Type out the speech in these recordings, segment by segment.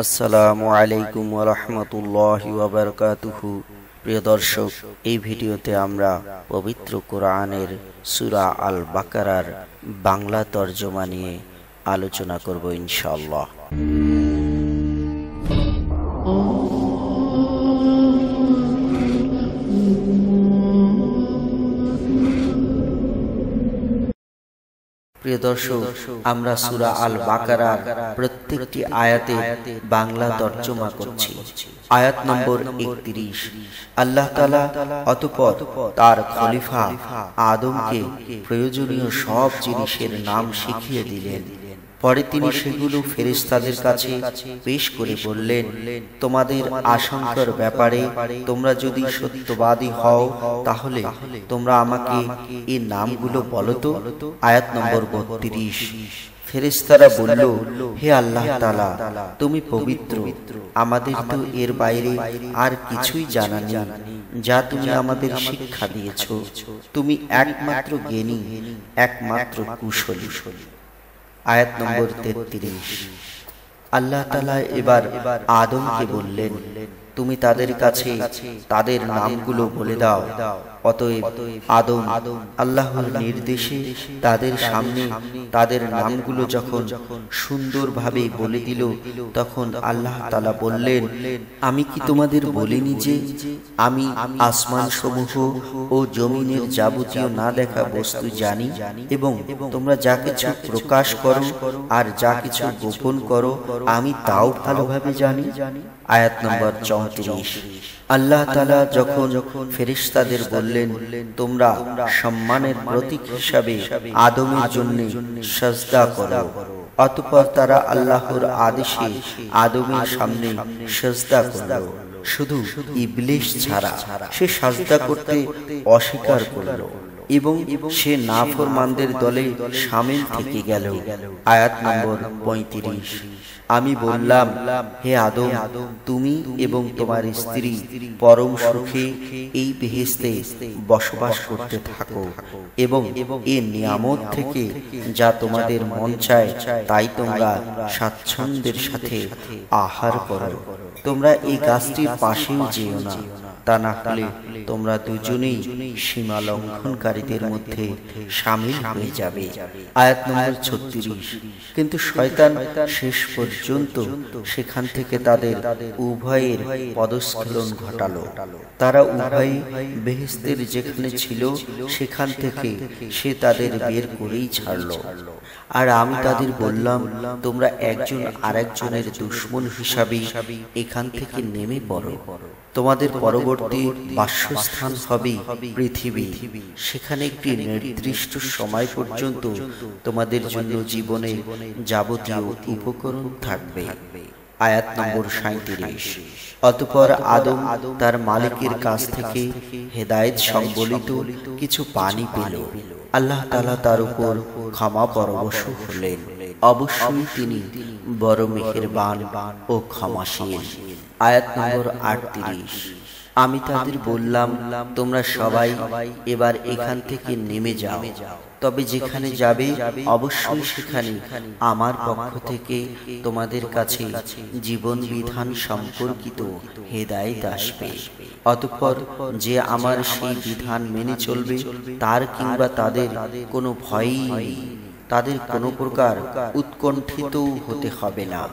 আসসালামু আলাইকুম রহমতুল্লাহ ওবরকাতুহু। প্রিয় দর্শক, এই ভিডিওতে আমরা পবিত্র কোরআনের সুরা আল বাকারার বাংলা তর্জমা নিয়ে আলোচনা করব ইনশাল্লাহ প্রিয় দর্শক, আমরা সুরা আল বাকারার প্রত্যেকটি আয়াতে বাংলা তর্জমা করছি। আয়াত নম্বর একত্রিশ। আল্লাহ তালা অতপর তার খলিফা আদমকে প্রয়োজনীয় সব জিনিসের নাম শিখিয়ে দিলেন। পরে তিনি সেগুলো ফেরেস্তাদের কাছে পেশ করে বললেন, তোমাদের আশঙ্কার ব্যাপারে তোমরা যদি সত্যবাদী হও, তাহলে তোমরা আমাকে এই নামগুলো বলো তো। আয়াত নম্বর বত্রিশ। ফেরেস্তারা বলল, হে আল্লাহ তালা তুমি পবিত্র। আমাদের তো এর বাইরে আর কিছুই জানা নেই, যা তুমি আমাদের শিক্ষা দিয়েছ। তুমি একমাত্র জ্ঞানী, একমাত্র কুশলী। আয়াত নম্বর তেত্রিশ। আল্লাহ তালা এবার আদমকে বললেন তুমি তাদের কাছে তাদের নামগুলো বলে দাও। অতএব আদম, আল্লাহর নির্দেশে তাদের সামনে তাদের নামগুলো যখন সুন্দরভাবে বলে দিল, তখন আল্লাহ তালা বললেন, আমি কি তোমাদের বলিনি যে আমি আসমান সমূহ ও জমিনের যাবতীয় না দেখা বস্তু জানি? এবং তোমরা যা কিছু প্রকাশ করো আর যা কিছু গোপন করো, আমি তাও ভালোভাবে জানি? আয়াত নম্বর চৌত্রিশ। আল্লাহ তালা যখন যখন ফেরিস্তাদের বললেন তোমরা সম্মানের প্রতীক হিসাবে আদমের জন্য সজদা করো। অতপর তারা আল্লাহর আদেশে আদমের সামনে সজদা করল। শুধু ইবলিশ ছাড়া সে সাজদা করতে অস্বীকার করল। এবং সে নাফরমানদের দলে সামিল থেকে গেল। আয়াত নম্বর পঁয়ত্রিশ। আমি বললাম, হে আদম, তুমি এবং তোমার স্ত্রী পরম সুখে এই বেহেস্তে বসবাস করতে থাকো এবং এ নিয়ামত থেকে যা তোমাদের মন চায় তাই তোমরা স্বাচ্ছন্দ্যের সাথে আহার করো। তোমরা এই গাছটির পাশেও যেও না। তা না হলে তোমরা দুজনেই সীমা লঙ্ঘনকারীদের মধ্যে সামিল হয়ে যাবে। আয়াত নম্বর ছত্রিশ। কিন্তু শয়তান শেষ পর্যন্ত সেখান থেকে তাদের উভয়ের পদস্খলন ঘটালো। তারা উভয় বেহেস্তের যেখানে ছিল, সেখান থেকে সে তাদের বের করেই ছাড়লো। আর আমি তাদের বললাম, তোমরা একজন আরেকজনের দুশ্মন হিসাবে এখান থেকে নেমে পড়ো। তোমাদের পরবর্তী বাসস্থান হবে পৃথিবী। সেখানে একটি নির্দিষ্ট সময় পর্যন্ত তোমাদের জন্য জীবনে যাবতীয় উপকরণ থাকবে। আয়াত নম্বর সাঁত্রিশ অতপর আদম তার মালিকের কাছ থেকে হেদায়েত সম্বলিত কিছু পানি পেল। আল্লাহ তালা তার উপর ক্ষমা পরবশ হলেন অবশ্যই তিনি বড় মেহেরবান ও ক্ষমাশীল। আয়াত নম্বর আটত্রিশ। আমি তাদের বললাম, তোমরা সবাই এবার এখান থেকে নেমে যাও। তবে যেখানে যাবে, অবশ্যই সেখানে আমার পক্ষ থেকে তোমাদের কাছে জীবন বিধান সম্পর্কিত হেদায়ত আসবে। অতঃপর যে আমার সেই বিধান মেনে চলবে, তার কিংবা তাদের কোনো ভয়ই নেই। তাদের কোনো প্রকার উৎকণ্ঠিত হতে হবে না।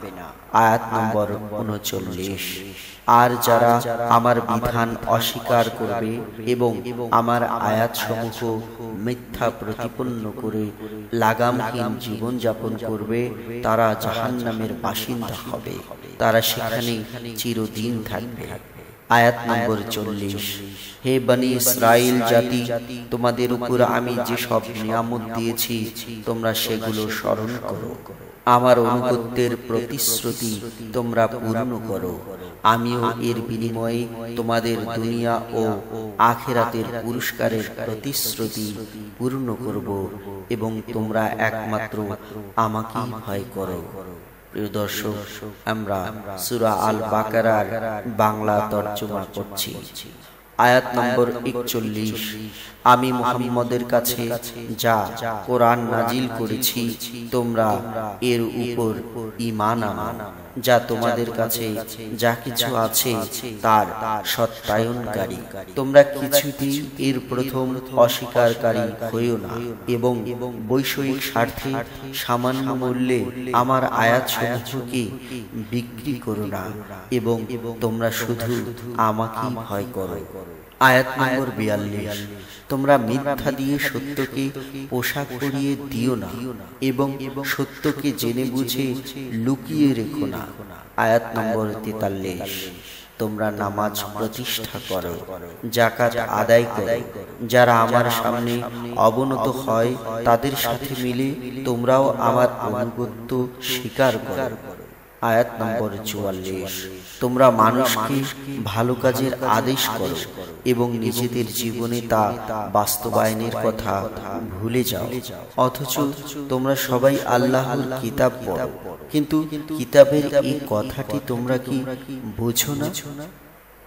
আয়াত নম্বর উনচল্লিশ। আর যারা আমার বিধান অস্বীকার করবে এবং আমার আয়াত সমূহ মিথ্যা প্রতিপন্ন করে লাগামহীন জীবন যাপন করবে, তারা জাহান নামের বাসিন্দা হবে। তারা সেখানে চিরদিন থাকবে। আয়াত নম্বর চল্লিশ। হে বানি ইসরায়েল জাতি, তোমাদের উপর আমি যে সব নিয়ামত দিয়েছি, তোমরা সেগুলো স্মরণ করো। আমার অনুগত্যের প্রতিশ্রুতি তোমরা পূর্ণ করো। আমিও এর বিনিময়ে তোমাদের দুনিয়া ও আখেরাতের পুরস্কারের প্রতিশ্রুতি পূর্ণ করব এবং তোমরা একমাত্র আমাকেই ভয় করো। প্রিয় দর্শক, আমরা সুরা আল বাকারার বাংলা তর্জমা করছি আয়াত নম্বর একচল্লিশ। আমি মোহাম্মদের কাছে যা কোরআন নাজিল করেছি, তোমরা এর উপর ইমান আনো। যা তোমাদের কাছে যা কিছু আছে তার সত্যায়নকারী। তোমরা কিছুতেই এর প্রথম অস্বীকারী হইও না এবং বৈষয়িক স্বার্থে সামান্য মূল্যে আমার আয়াত সমূহকে বিক্রি করো না এবং তোমরা শুধু আমাকেই ভয় করো। আয়াত নম্বর বিয়াল্লিশ। তোমরা মিথ্যা দিয়ে সত্যকে পোশাক পরিয়ে দিও না এবং সত্যকে জেনে বুঝে লুকিয়ে রেখো না। আয়াত নম্বর তেতাল্লিশ। তোমরা নামাজ প্রতিষ্ঠা করো জাকাত আদায় করো। যারা আমার সামনে অবনত হয়, তাদের সাথে মিলে তোমরাও আমার আনুগত্য স্বীকার করো। আয়াত নম্বর চুয়াল্লিশ। তোমরা মানুষকে ভালো কাজের আদেশ করো এবং নিজেদের জীবনে তা বাস্তবায়নের কথা ভুলে যাও। অথচ তোমরা সবাই আল্লাহর কিতাব পড়ো। কিন্তু কিতাবের এই কথাটি তোমরা কি বোঝো না?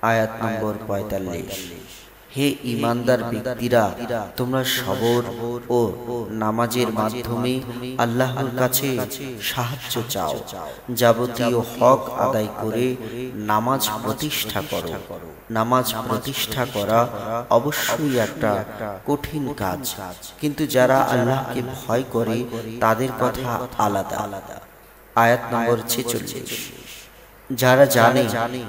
আয়াত নম্বর পঁয়তাল্লিশ। হে ইমানদার ব্যক্তিরা, তোমরা সবর ও নামাজের মাধ্যমে আল্লাহর কাছে সাহায্য চাও, যাবতীয় হক আদায় করে নামাজ প্রতিষ্ঠা করো। নামাজ প্রতিষ্ঠা করা অবশ্যই একটা কঠিন কাজ, কিন্তু যারা আল্লাহকে ভয় করে, তাদের কথা আলাদা। আলাদা আয়াত নম্বর ছেচল্লিশ। যারা জানে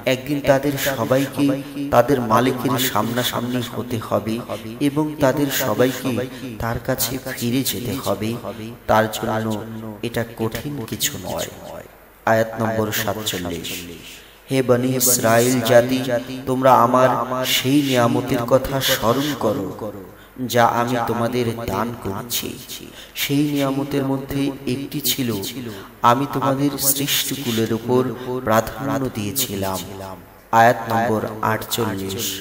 একদিন তাদের সবাইকে তাদের মালিকের সামনাসামনি হতে হবে এবং তাদের সবাইকে তার কাছে ফিরে যেতে হবে। তার জন্য এটা কঠিন কিছু নয়। আয়াত নম্বর সাতচল্লিশ। হে বনি ইসরায়েল জাতি তোমরা আমার সেই নিয়ামতের কথা স্মরণ করো। যা আমি তোমাদের দান করেছি। সেই নিয়ামতের মধ্যে একটি ছিল, আমি তোমাদের সৃষ্টিকুলের উপর প্রাধান্য দিয়েছিলাম। আয়াত নম্বর আটচল্লিশ।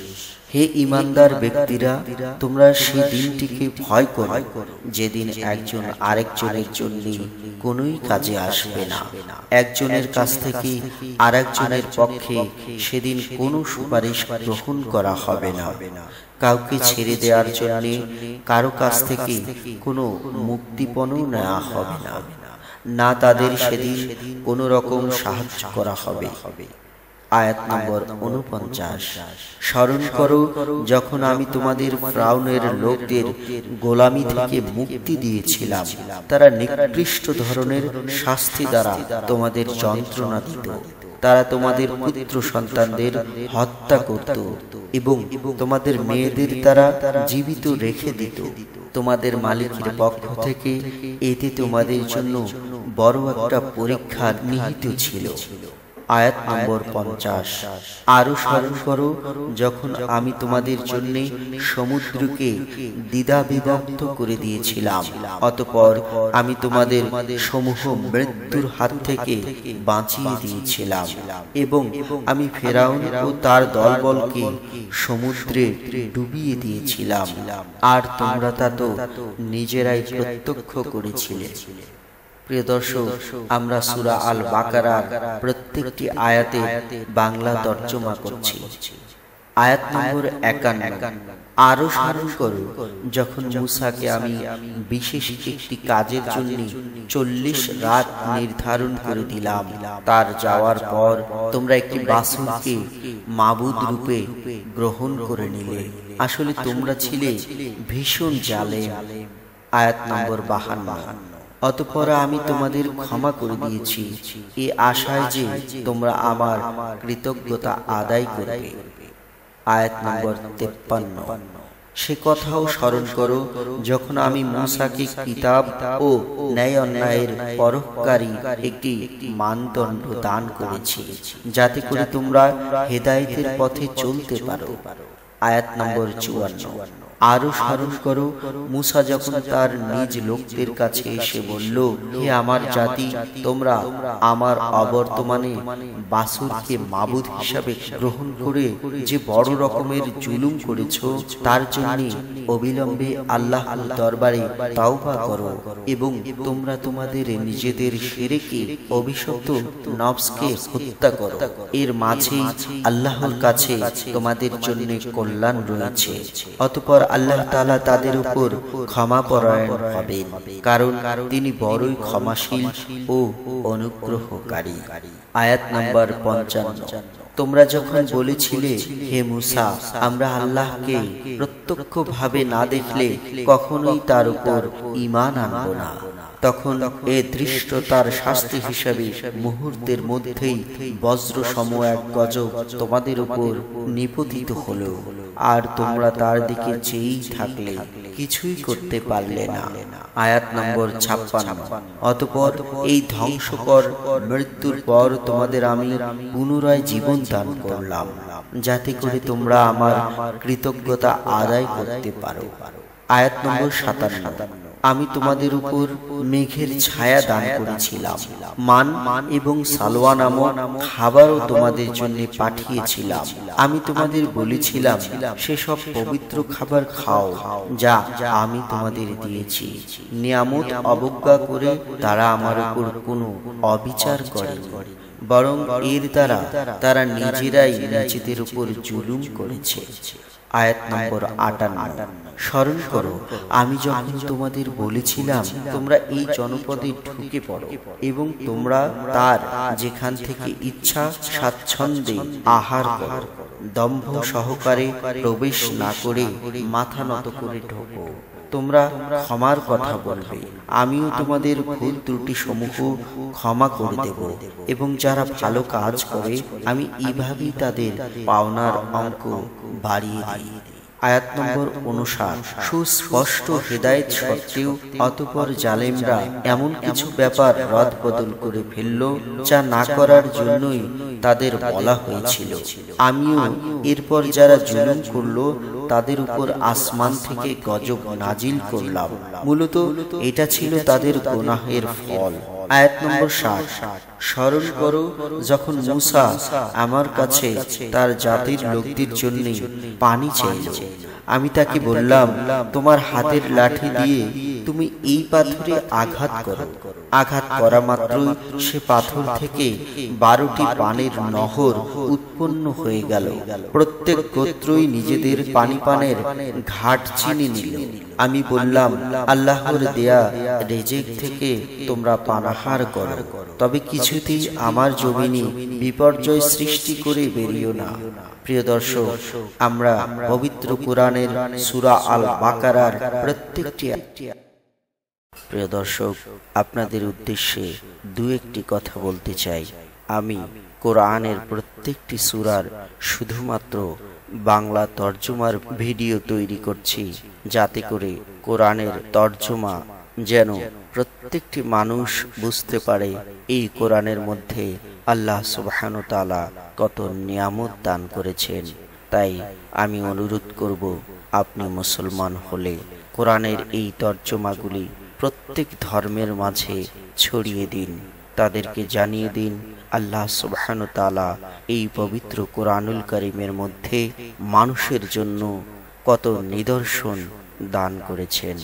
হে ইমানদার ব্যক্তিরা, তোমরা সেই দিনটিকে ভয় করো, যেদিন একজন আরেকজনের জন্য কোনোই কাজে আসবে না। একজনের কাছ থেকে আরেকজনের পক্ষে সেদিন কোনো সুপারিশ গ্রহণ করা হবে না। কাউকে ছেড়ে দেওয়ার জন্য কারও কাছ থেকে কোনো মুক্তিপণও নেওয়া হবে না। না। তাদের সেদিন কোনো রকম সাহায্য করা হবে। আয়াত নম্বর উনপঞ্চাশ স্মরণ করো যখন আমি তোমাদের ফ্রাউনের লোকদের গোলামি থেকে মুক্তি দিয়েছিলাম তারা নিকৃষ্ট ধরনের শাস্তি দ্বারা তোমাদের যন্ত্রণা দিত। তারা তোমাদের পুত্র সন্তানদের হত্যা করত এবং তোমাদের মেয়েদের তারা জীবিত রেখে দিত। তোমাদের মালিকের পক্ষ থেকে এতে তোমাদের জন্য বড় একটা পরীক্ষা নিহিত ছিল। আয়াত নম্বর পঞ্চাশ। আরও স্মরণ করো, যখন আমি তোমাদের জন্য সমুদ্রকে দ্বিধা বিভক্ত করে দিয়েছিলাম, অতপর আমি তোমাদের সমূহ মৃত্যুর হাত থেকে বাঁচিয়ে দিয়েছিলাম এবং আমি ফেরাউন ও তার দলবলকে সমুদ্রে ডুবিয়ে দিয়েছিলাম। আর তোমরা তা তো নিজেরাই প্রত্যক্ষ করেছিলে। প্রিয় দর্শক, আমরা সুরা আল বাকারার প্রত্যেকটি আয়াতে বাংলা তর্জমা করছি। আয়াত নম্বর একান্ন, আরও স্মরণ করো, যখন মুসাকে আমি বিশেষ একটি কাজের জন্য চল্লিশ রাত নির্ধারণ করে দিলাম, তার যাওয়ার পর তোমরা একটি মাবুদ রূপে গ্রহণ করে নিলে। আসলে তোমরা ছিলে ভীষণ জালে আয়াত নম্বর বাহান্ন অতপর আমি তোমাদের ক্ষমা করে দিয়েছি। এ আশায় যে তোমরা আমার কৃতজ্ঞতা আদায় করবে। আয়াত নম্বর তেপ্পান্ন। সে কথাও স্মরণ করো, যখন আমি মুসাকে কিতাব ও ন্যায় অন্যায়ের পরকারী একটি মানদণ্ড দান করেছি, যাতে করে তোমরা হেদায়েতের পথে চলতে পারো। আয়াত নম্বর চুয়ান্ন। আরও স্মরণ করো। মুসা যখন তার নিজ লোকদের কাছে এসে বলল, হে আমার জাতি, তোমরা আমার অবর্তমানে বাসুরকে মাবুদ হিসাবে গ্রহণ করে যে বড় রকমের জুলুম করেছ, তার জন্য অবিলম্বে আল্লাহ দরবারে তাওবা করো এবং তোমরা তোমাদের নিজেদের সেরেকে অভিশপ্ত নফসকে হত্যা করো। এর মাঝে আল্লাহর কাছে তোমাদের জন্য কল্যাণ রয়েছে। অতপর আল্লাহ তালা তাদের উপর ক্ষমা পরায়ণ হবেন, কারণ তিনি বড়ই ক্ষমাশীল ও অনুগ্রহকারী। আয়াত নম্বর পঞ্চান্ন। তোমরা যখন বলেছিলে, হে মুসা, আমরা আল্লাহকে প্রত্যক্ষ ভাবে না দেখলে কখনোই তার উপর ইমান আনব না। তখন এ দৃষ্টতার শাস্তি হিসাবে মুহূর্তের মধ্যেই বজ্র সম এক গজব তোমাদের উপর নিপতিত হলো। আর তোমরা তার দিকে চেয়েই থাকলে কিছুই করতে পারলে না। আয়াত নম্বর ছাপ্পান্ন। অতপর এই ধ্বংসকর মৃত্যুর পর তোমাদের আমি পুনরায় জীবন দান করলাম, যাতে করে তোমরা আমার কৃতজ্ঞতা আদায় করতে পারো। আয়াত নম্বর সাতান্ন। আমি তোমাদের উপর মেঘের ছায়া দান করেছিলাম, মান এবং সালোয়া নামক খাবারও তোমাদের জন্য পাঠিয়েছিলাম। আমি তোমাদের বলেছিলাম, সেসব পবিত্র খাবার খাও, যা আমি তোমাদের দিয়েছি। নিয়ামত অবজ্ঞা করে তারা আমার উপর কোনো অবিচার করে বরং এর দ্বারা তারা নিজেরাই নিজেদের উপর জুলুম করেছে। আয়াত নম্বর আটান্ন। স্মরণ করো, আমি যখন তোমাদের বলেছিলাম, তোমরা এই জনপদে ঢুকে পড়ো এবং তোমরা তার যেখান থেকে ইচ্ছা স্বাচ্ছন্দ্যে আহার করো, দম্ভ সহকারে প্রবেশ না করে মাথা নত করে ঢোকো। তোমরা ক্ষমার কথা বলবে, আমিও তোমাদের ভুল ত্রুটি সমূহ ক্ষমা করে দেব এবং যারা ভালো কাজ করে, আমি এইভাবেই তাদের পাওনার অঙ্ক বাড়িয়ে দিই। আয়াত নম্বর অনুসার, সুস্পষ্ট হেদায়ত সত্ত্বেও অতপর জালেমরা এমন কিছু ব্যাপার রদ বদল করে ফেলল যা না করার জন্যই তাদের বলা হয়েছিল। আমিও এরপর যারা জুলুম করল, তাদের উপর আসমান থেকে গজব নাজিল করলাম। মূলত এটা ছিল তাদের গোনাহের ফল। আয়াত নম্বর ষাট। স্মরণ করো, যখন মুসা আমার কাছে তার জাতির লোকদের জন্য পানি চেয়েছে আমি তাকে বললাম, তোমার হাতের লাঠি দিয়ে তুমি এই পাথরে আঘাত করো। আঘাত করা মাত্রই সে পাথর থেকে বারোটি পানের নহর উৎপন্ন হয়ে গেল। প্রত্যেক গোত্রই নিজেদের পানি পানের ঘাট চিনে নিল। আমি বললাম, আল্লাহর দেয়া রেজেক থেকে তোমরা পানাহার করো। তবে কিছুতেই আমার জমিনে বিপর্যয় সৃষ্টি করে বেরিও না। প্রিয় দর্শক, আমরা পবিত্র কোরআনের সুরা আল বাকারার প্রত্যেকটি প্রিয় দর্শক, আপনাদের উদ্দেশ্যে দু একটি কথা বলতে চাই। আমি কোরআনের প্রত্যেকটি সুরার শুধুমাত্র বাংলা তর্জমার ভিডিও তৈরি করছি, যাতে করে কোরআনের তর্জমা যেন প্রত্যেকটি মানুষ বুঝতে পারে এই কোরআনের মধ্যে আল্লাহ সুবাহানুতালা কত নিয়ামত দান করেছেন। তাই আমি অনুরোধ করব, আপনি মুসলমান হলে কোরআনের এই তর্জমাগুলি প্রত্যেক ধর্মের মাঝে ছড়িয়ে দিন, তাদেরকে জানিয়ে দিন, আল্লাহ সুবাহানুতালা এই পবিত্র কোরআনুল করিমের মধ্যে মানুষের জন্য কত নিদর্শন দান করেছেন।